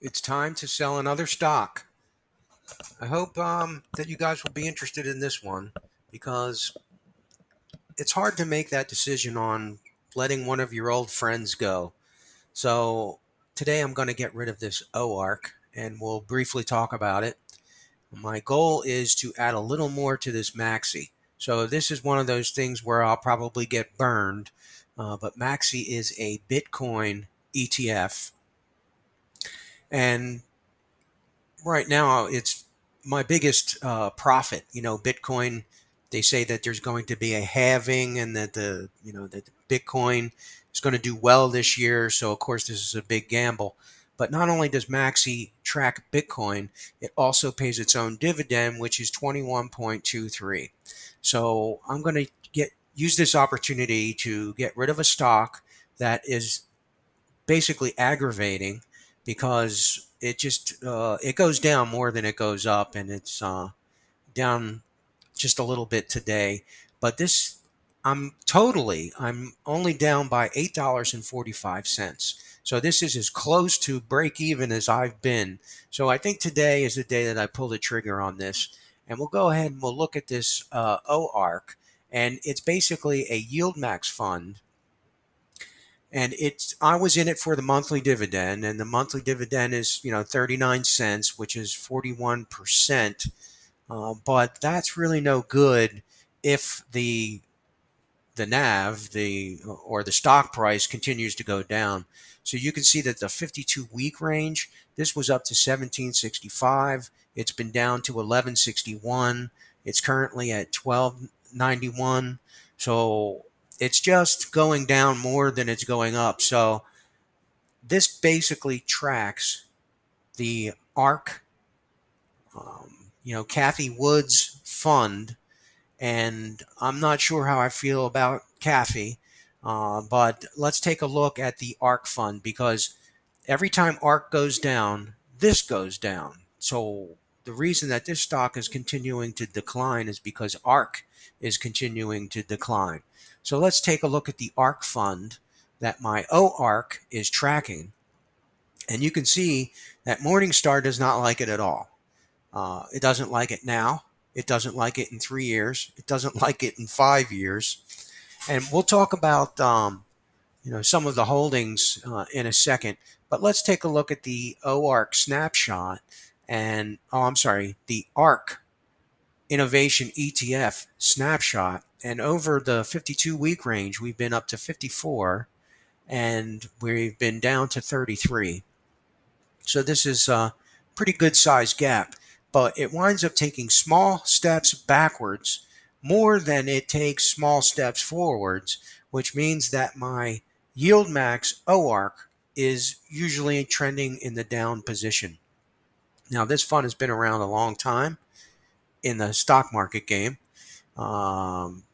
it's time to sell another stock. I hope um, that you guys will be interested in this one because it's hard to make that decision on letting one of your old friends go. So today I'm going to get rid of this OARK and we'll briefly talk about it. My goal is to add a little more to this Maxi. So this is one of those things where I'll probably get burned, uh, but Maxi is a Bitcoin ETF and right now it's my biggest uh, profit. You know, Bitcoin. They say that there's going to be a halving, and that the you know that Bitcoin is going to do well this year. So of course this is a big gamble. But not only does Maxi track Bitcoin, it also pays its own dividend, which is 21.23. So I'm going to get use this opportunity to get rid of a stock that is basically aggravating because it just uh, it goes down more than it goes up, and it's uh, down just a little bit today. But this, I'm totally, I'm only down by eight dollars and forty five cents. So this is as close to break even as I've been. So I think today is the day that I pull the trigger on this, and we'll go ahead and we'll look at this uh, OARK, and it's basically a yield max fund and it's I was in it for the monthly dividend, and the monthly dividend is you know 39 cents, which is 41 percent. Uh, but that's really no good if the the NAV, the or the stock price continues to go down. So you can see that the 52 week range, this was up to 1765. It's been down to 1161. It's currently at 1291. So it's just going down more than it's going up. So this basically tracks the ARK, um, you know, Cathie Wood's fund. And I'm not sure how I feel about Cathie, uh, but let's take a look at the ARK fund because every time ARK goes down, this goes down. So the reason that this stock is continuing to decline is because ARK is continuing to decline. So let's take a look at the ARK fund that my OARK is tracking. And you can see that Morningstar does not like it at all. Uh, it doesn't like it now. It doesn't like it in three years. It doesn't like it in five years. And we'll talk about um, you know some of the holdings uh, in a second. But let's take a look at the OARK snapshot and oh, I'm sorry, the ARK Innovation ETF snapshot. And over the 52 week range, we've been up to 54 and we've been down to 33. So this is a pretty good size gap, but it winds up taking small steps backwards more than it takes small steps forwards, which means that my yield max OARK is usually trending in the down position. Now, this fund has been around a long time in the stock market game um,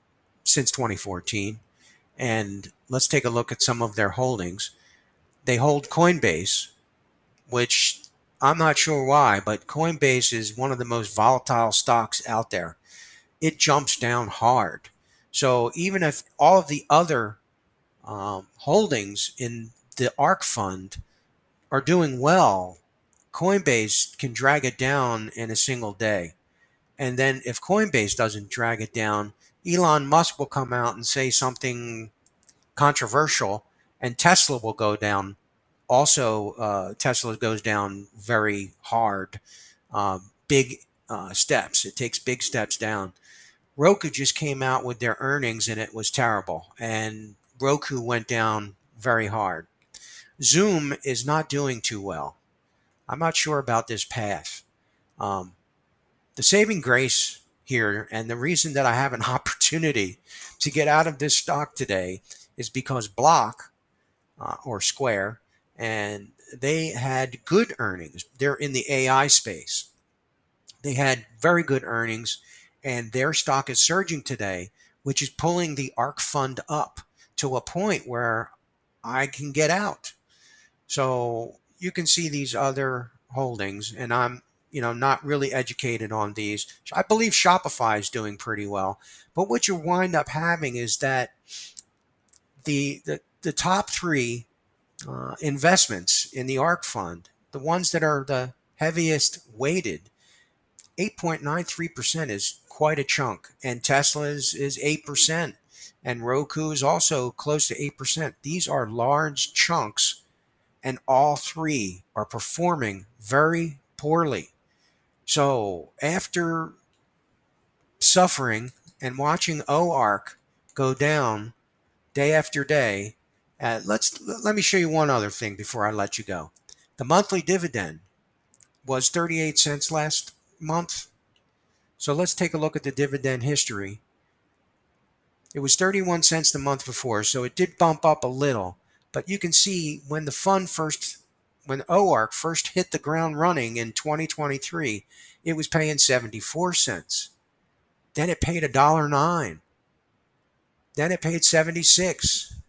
since 2014. And let's take a look at some of their holdings. They hold Coinbase, which I'm not sure why, but Coinbase is one of the most volatile stocks out there. It jumps down hard. So even if all of the other um, holdings in the ARK fund are doing well, Coinbase can drag it down in a single day. And then if Coinbase doesn't drag it down, Elon Musk will come out and say something controversial, and Tesla will go down. Also, uh, Tesla goes down very hard, uh, big uh, steps. It takes big steps down. Roku just came out with their earnings, and it was terrible. And Roku went down very hard. Zoom is not doing too well. I'm not sure about this path. Um, the saving grace here, and the reason that I have an opportunity to get out of this stock today is because Block uh, or Square, and they had good earnings. They're in the AI space. They had very good earnings, and their stock is surging today, which is pulling the ARK fund up to a point where I can get out. So you can see these other holdings, and I'm you know not really educated on these. I believe Shopify is doing pretty well, but what you wind up having is that the the, the top three uh, investments in the ARK fund the ones that are the heaviest weighted, 8.93% is quite a chunk. And Tesla is, is 8%. And Roku is also close to 8%. These are large chunks, and all three are performing very poorly. So after suffering and watching OARK go down day after day, uh, let's let me show you one other thing before I let you go. The monthly dividend was 38 cents last month. So let's take a look at the dividend history. It was 31 cents the month before, so it did bump up a little. But you can see when the fund first, when OARK first hit the ground running in 2023, it was paying 74 cents. Then it paid a dollar nine. Then it paid 76.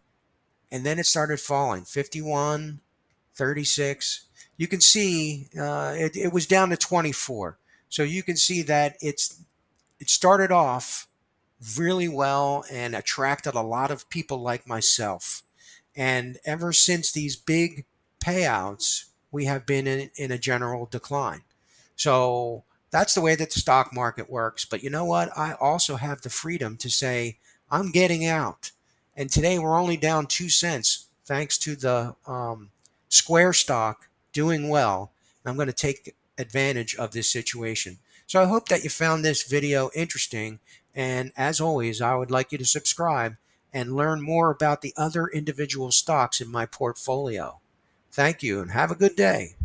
And then it started falling 51, 36. You can see uh, it, it was down to 24. So you can see that it's it started off really well and attracted a lot of people like myself. And ever since these big payouts, we have been in, in a general decline. So that's the way that the stock market works. But you know what? I also have the freedom to say, I'm getting out. And today we're only down two cents thanks to the um, Square stock doing well. I'm going to take advantage of this situation. So I hope that you found this video interesting. And as always, I would like you to subscribe and learn more about the other individual stocks in my portfolio. Thank you and have a good day.